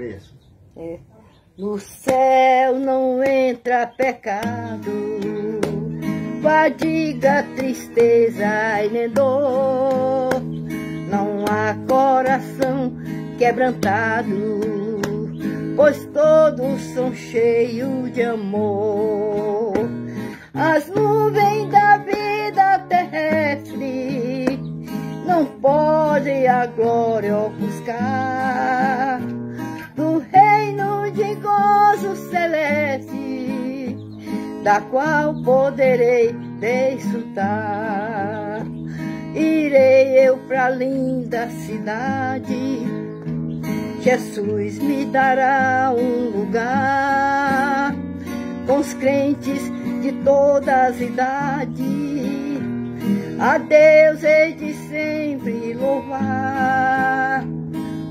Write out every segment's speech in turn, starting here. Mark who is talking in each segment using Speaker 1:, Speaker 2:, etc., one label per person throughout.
Speaker 1: começo.
Speaker 2: É. No céu não entra pecado, fadiga, tristeza e nem dor. Não há coração quebrantado, pois todos são cheios de amor. As nuvens da vida terrestre não podem a glória ofuscar da qual poderei desfrutar. Irei eu pra linda cidade, Jesus me dará um lugar com os crentes de todas as idades. A Deus hei de sempre louvar.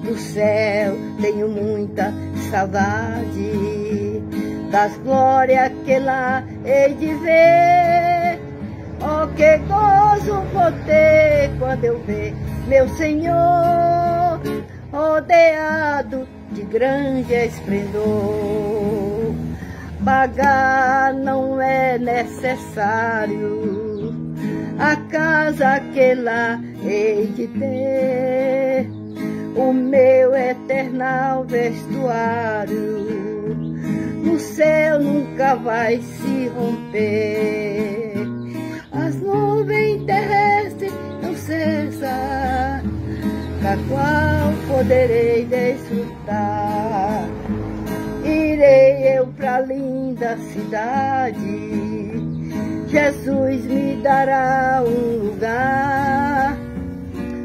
Speaker 2: Do céu tenho muita saudade das glórias que lá hei de ver. Oh, que gozo vou ter quando eu ver meu Senhor rodeado de grande esplendor. Pagar não é necessário a casa que lá hei de ter, o meu eternal vestuário. No céu nunca vai se romper, as nuvens terrestres não cessam, da qual poderei desfrutar. Irei eu pra linda cidade Jesus me dará um lugar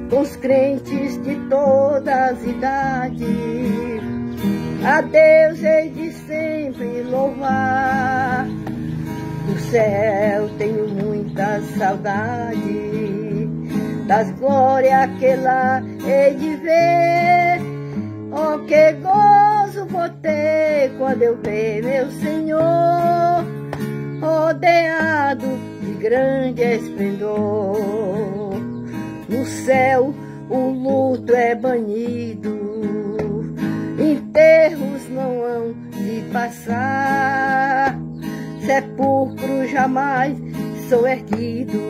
Speaker 2: com os crentes de todas as idades. A Deus hei de sempre louvar. Do céu tenho muita saudade das glórias que lá hei de ver. Oh, que gozo vou ter quando eu ver meu Senhor rodeado de grande esplendor. No céu o luto é banido, passar, sepulcro jamais sou erguido,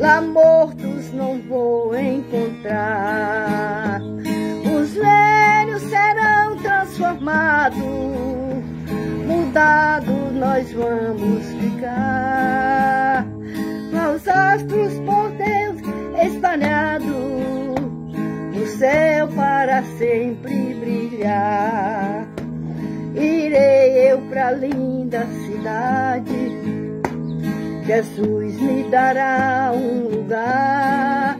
Speaker 2: lá mortos não vou encontrar. Os velhos serão transformados, mudados nós vamos ficar. Aos astros por Deus espalhados, no céu para sempre brilhar. Irei eu pra linda cidade, Jesus me dará um lugar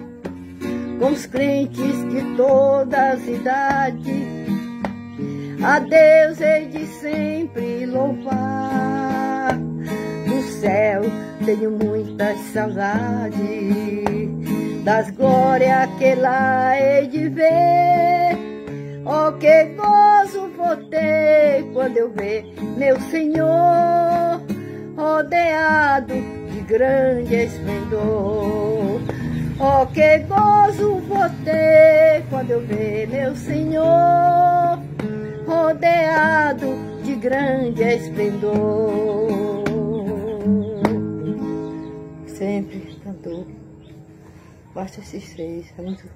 Speaker 2: com os crentes de todas as idades. A Deus hei de sempre louvar céu tenho muita saudade das glórias que lá hei de ver. Oh, que ter quando eu ver meu Senhor rodeado de grande esplendor. Oh, que gozo vou ter quando eu ver meu Senhor rodeado de grande esplendor sempre cantou. Basta esses três, é muito